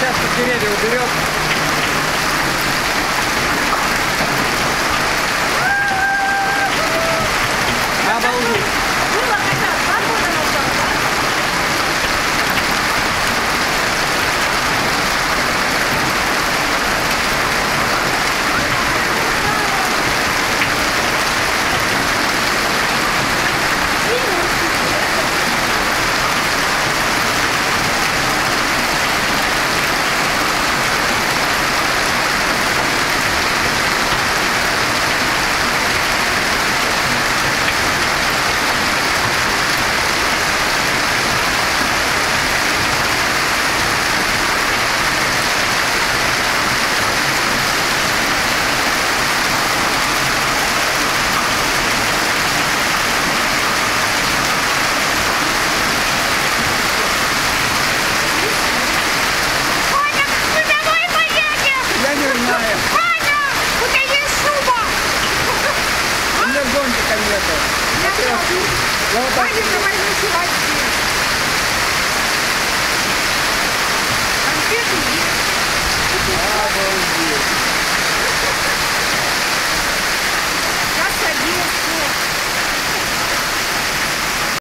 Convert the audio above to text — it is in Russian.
часто деревья уберет. Зонтика нету. Я вот так